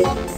Thank you.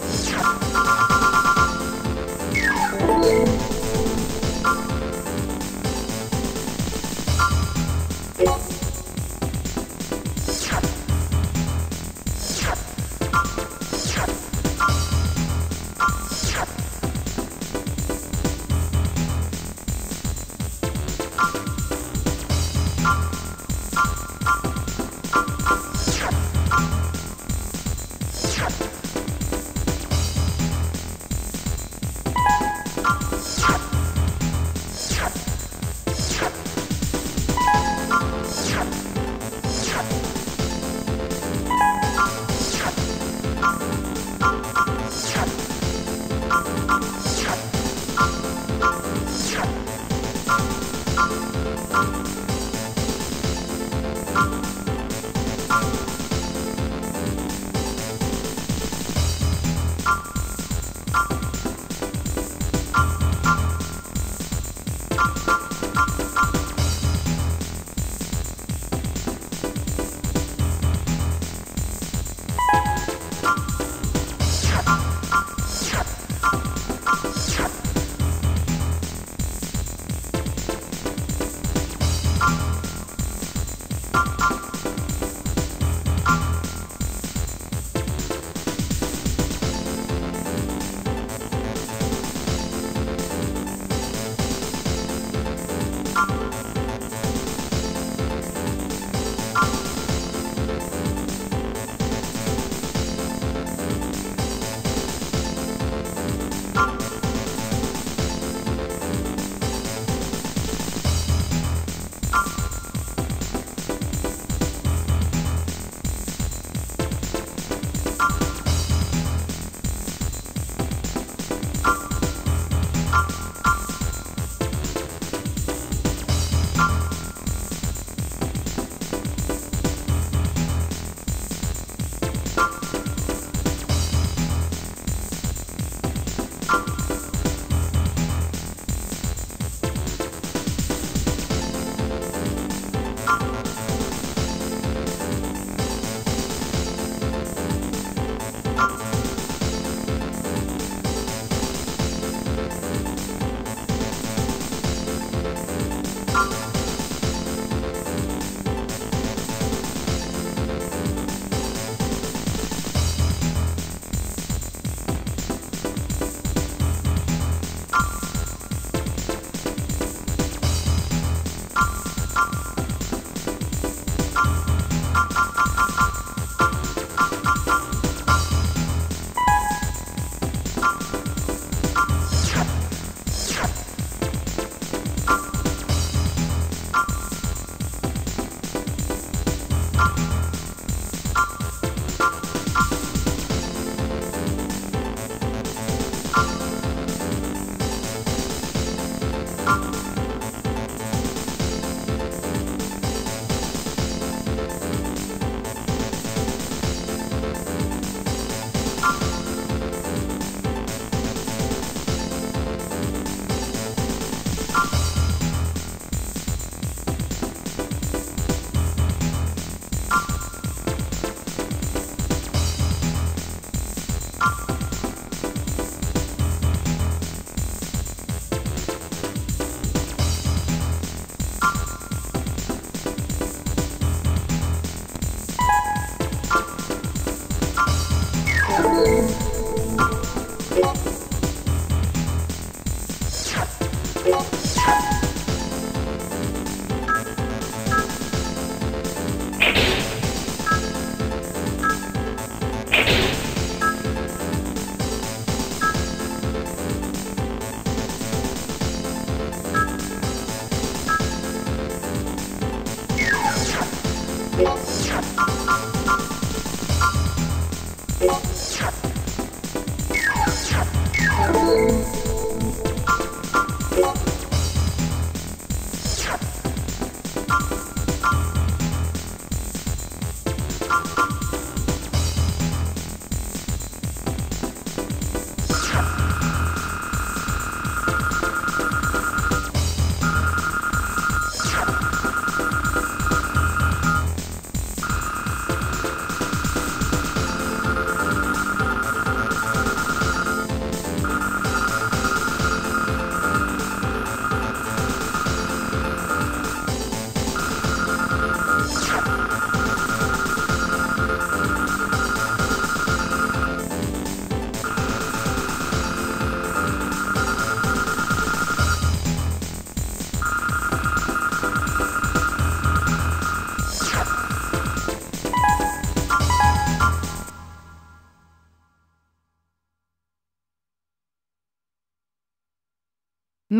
you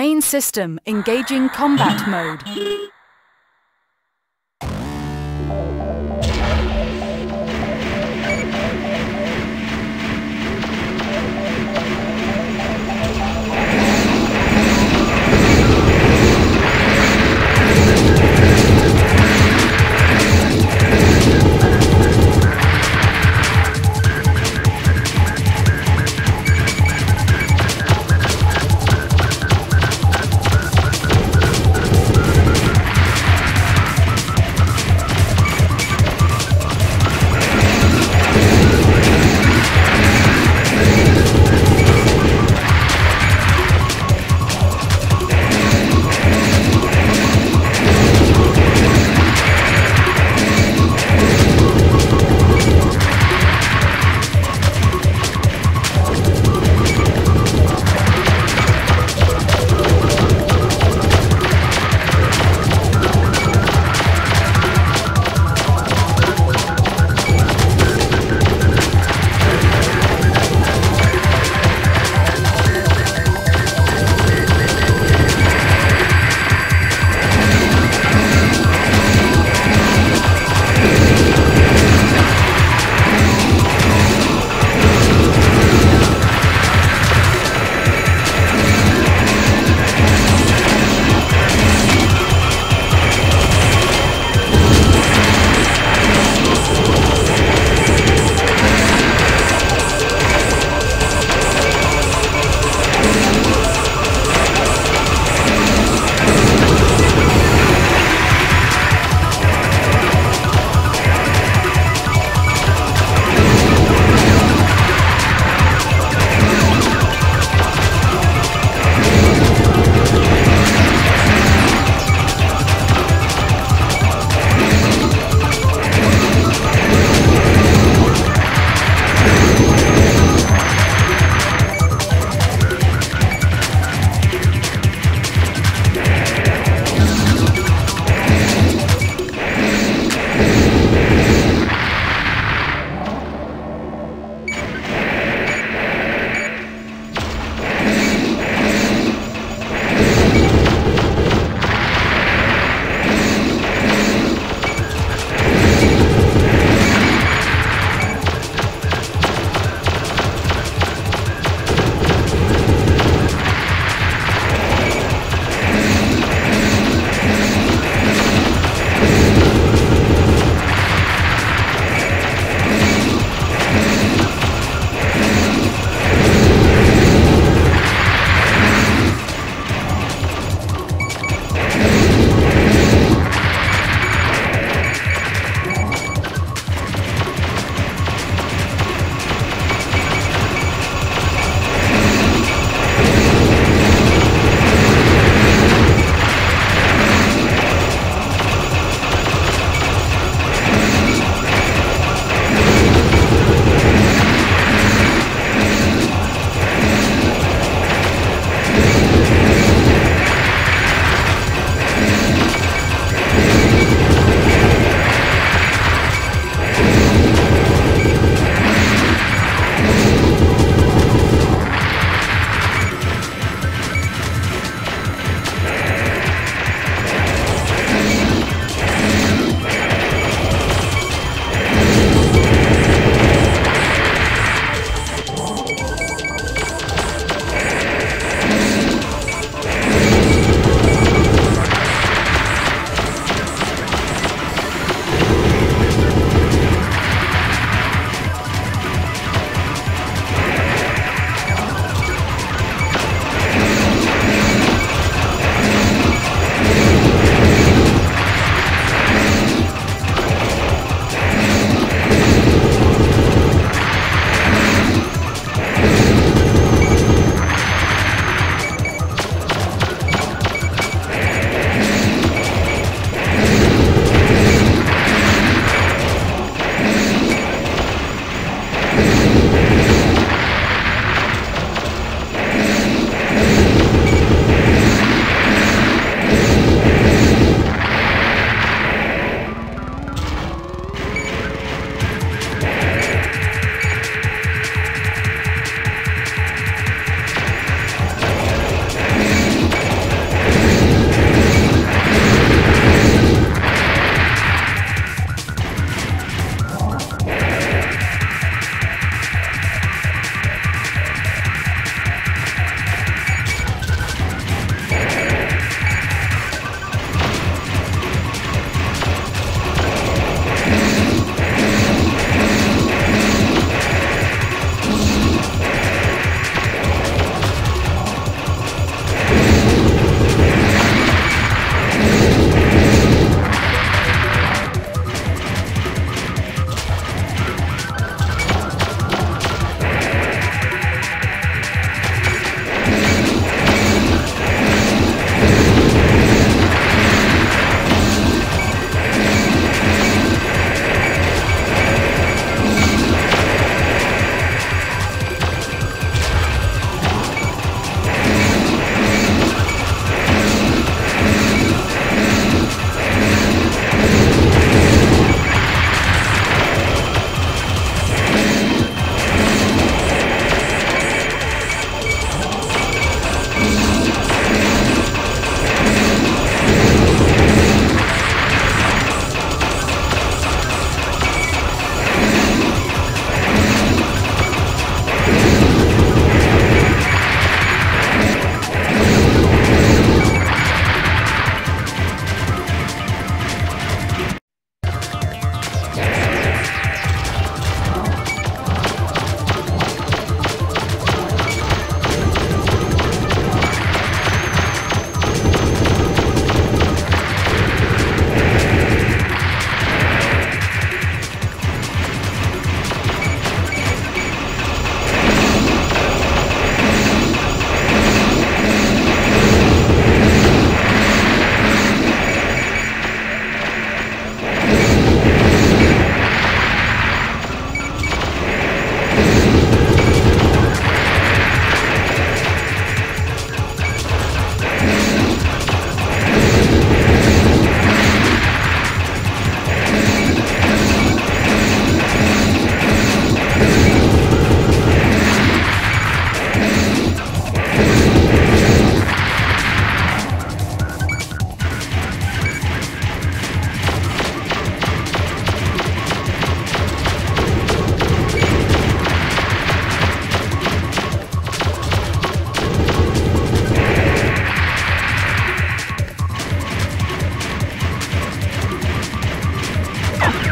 Main system engaging combat mode.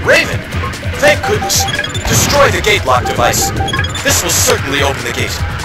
Raven! Thank goodness! Destroy the gate lock device. This will certainly open the gate.